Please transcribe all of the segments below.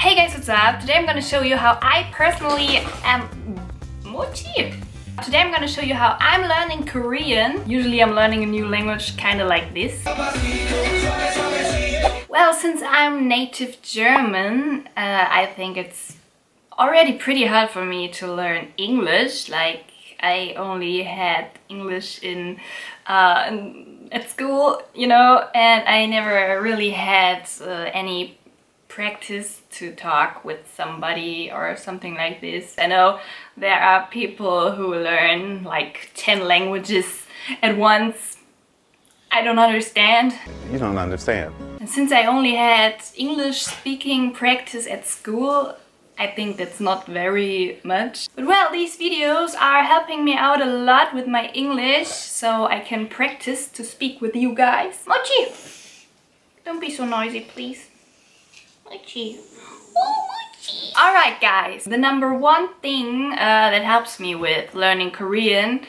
Hey guys, what's up? Today I'm gonna show you how I personally am mochi. Today I'm gonna show you how I'm learning Korean. Usually I'm learning a new language kinda like this. Well, since I'm native German, uh, I think it's already pretty hard for me to learn English. Like, I only had English in, uh, at school, you know, and I never really had uh, any practice to talk with somebody or something like this. I know there are people who learn like 10 languages at once. I don't understand. You don't understand. And since I only had English speaking practice at school, I think that's not very much. But well, these videos are helping me out a lot with my English, so I can practice to speak with you guys. Mochi! Don't be so noisy, please. Oh! Alright guys, the number one thing uh, that helps me with learning Korean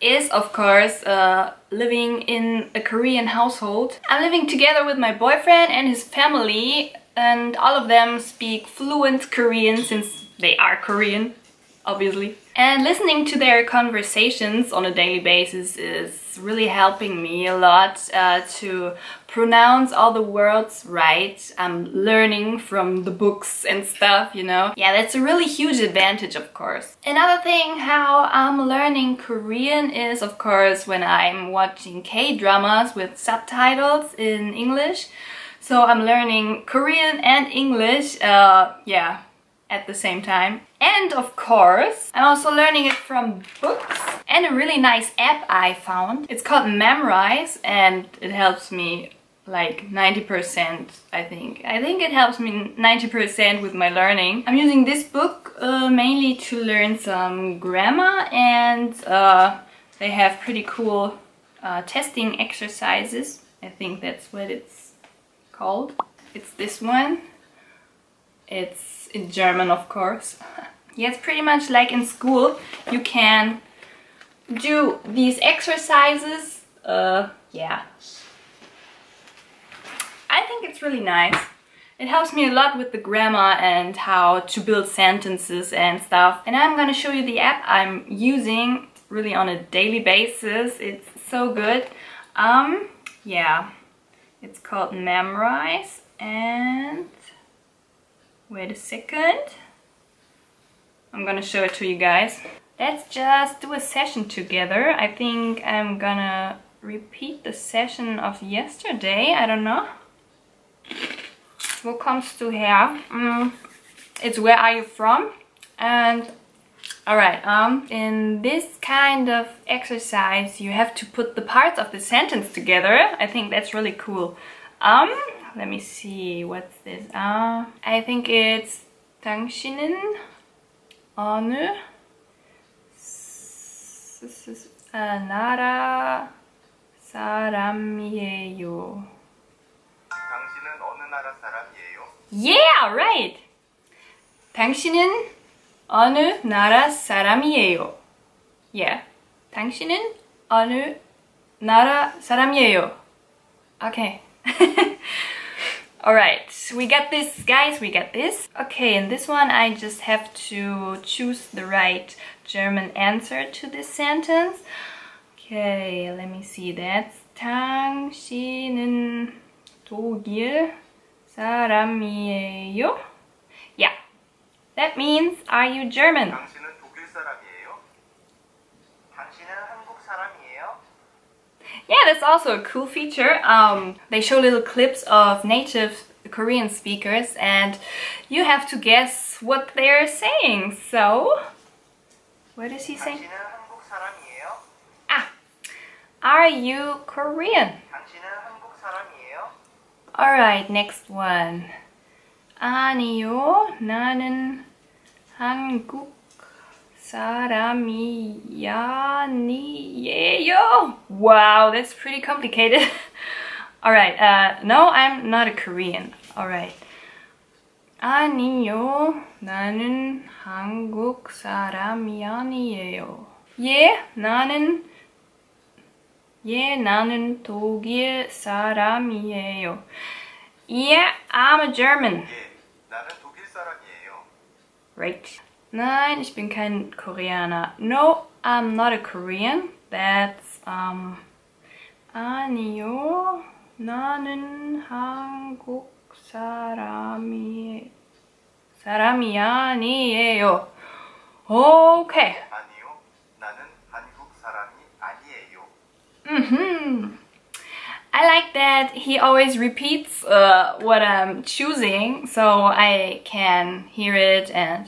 is of course uh, living in a Korean household. I'm living together with my boyfriend and his family and all of them speak fluent Korean since they are Korean, obviously. And listening to their conversations on a daily basis is really helping me a lot uh, to pronounce all the words right. I'm learning from the books and stuff, you know. Yeah, that's a really huge advantage, of course. Another thing how I'm learning Korean is, of course, when I'm watching K-dramas with subtitles in English. So I'm learning Korean and English, uh, yeah, at the same time. And of course, I'm also learning it from books and a really nice app I found. It's called Memrise and it helps me like 90% I think. I think it helps me 90% with my learning. I'm using this book uh, mainly to learn some grammar and uh, they have pretty cool uh, testing exercises. I think that's what it's called. It's this one. It's in German of course. it's pretty much like in school. You can do these exercises. Uh, yeah, I think it's really nice. It helps me a lot with the grammar and how to build sentences and stuff. And I'm gonna show you the app I'm using really on a daily basis. It's so good. Um, yeah, it's called Memrise and wait a second. I'm gonna show it to you guys. Let's just do a session together. I think I'm gonna repeat the session of yesterday. I don't know what comes to here um, it's where are you from and all right um in this kind of exercise you have to put the parts of the sentence together i think that's really cool um let me see what's this uh i think it's 당신은 어느 나라 사람이에요 나라 사람이에요? Yeah, right. 당신은 어느 나라 사람이에요? Yeah. 당신은 어느 나라 사람이에요? Okay. Alright, we got this, guys, we got this. Okay, in this one I just have to choose the right German answer to this sentence. Okay, let me see, that's 당신은 독일 사람이에요? Yeah. That means, are you German? Yeah, that's also a cool feature. Um, they show little clips of native Korean speakers and you have to guess what they're saying. So, what is he saying? 당신은 한국 사람이에요? Ah, are you Korean? 당신은 한국 사람이에요? Alright, next one. 아니요, 나는 한국 사람이 아니에요. Wow, that's pretty complicated. Alright, uh, no, I'm not a Korean. Alright. 아니요, 나는 한국 사람이 아니에요. 예, 나는 예, 나는 독일 사람이에요. Yeah, I'm a German. 예, 나는 독일 사람이에요. Right. Nein, ich bin kein Koreaner. No, I'm not a Korean. That's um 아니요. 나는 한국 사람이 사람이 아니에요. Okay. 아니요. 나는 한국 사람이 아니에요. hmm I like that he always repeats uh, what I'm choosing so I can hear it and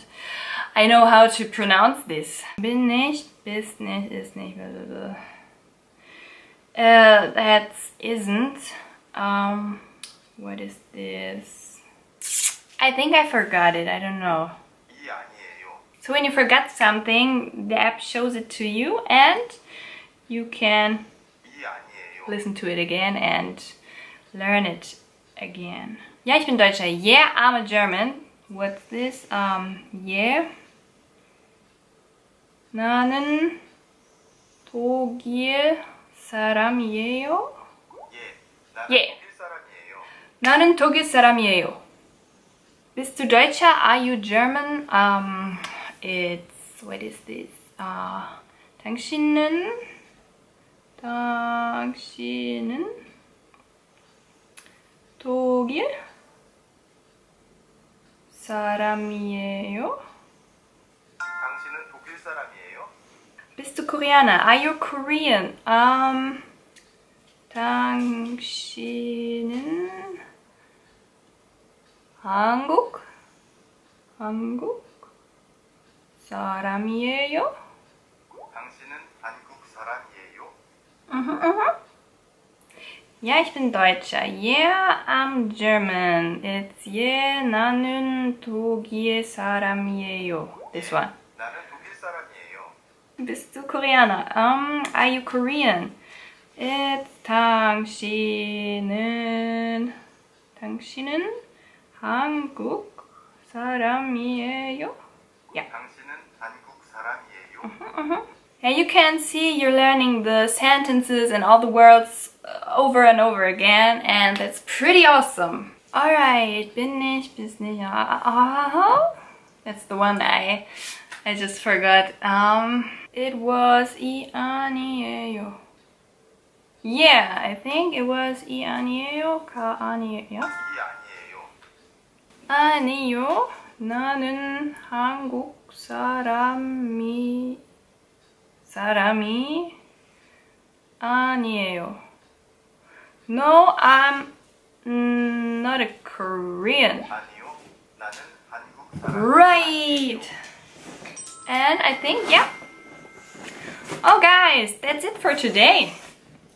I know how to pronounce this. Bin nicht, bist nicht, ist nicht, blah, blah, blah. Uh, that isn't. Um, what is this? I think I forgot it, I don't know. So when you forget something, the app shows it to you and you can listen to it again and learn it again. Yeah, ich bin Deutscher. Yeah, I'm a German. What's this? Um, yeah. 나는 독일 사람이에요. 예. 나는 예. 독일 사람이에요. 나는 독일 사람이에요. Bist du Deutscher? Are you German? Um, it's what is this? Uh, 당신은 당신은 독일 사람이에요. Bist du Koreaner? Are you Korean? Um, 당신은 한국? 한국 사람이에요? 당신은 한국 사람이에요. Mhm, mhm. Ja, ich bin Deutscher. Yeah, I'm German. It's yeah, 나는 독일 사람이에요. This one. 나는 독일 사람이에요. Bist du Koreaner? Um, are you Korean? It's 당신은 당신은 한국 사람이에요? Yeah. 당신은 한국 사람이에요. Yeah, you can see you're learning the sentences and all the words uh, over and over again, and that's pretty awesome. Alright, bin ich, bist nicht. Ah, That's the one I I just forgot. Um, it was i 아니에요. Yeah, I think it was 이 아니에요, 가 아니에요. 이 아니에요. 아니요, 나는 한국 사람이 사람이 아니에요. No, I'm not a Korean. 아니요. 나는 한국 사람. Right. And I think, yeah. Oh, guys, that's it for today.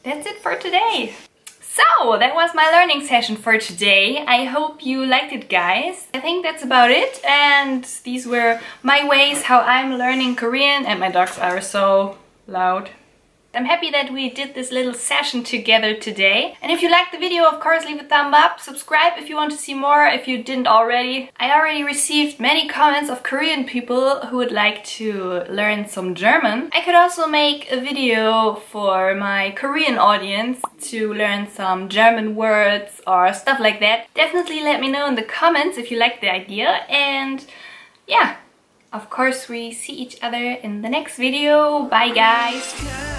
That's it for today. So, that was my learning session for today. I hope you liked it, guys. I think that's about it. And these were my ways how I'm learning Korean. And my dogs are so loud. I'm happy that we did this little session together today. And if you liked the video, of course, leave a thumb up. Subscribe if you want to see more, if you didn't already. I already received many comments of Korean people who would like to learn some German. I could also make a video for my Korean audience to learn some German words or stuff like that. Definitely let me know in the comments if you like the idea. And yeah, of course, we see each other in the next video. Bye, guys.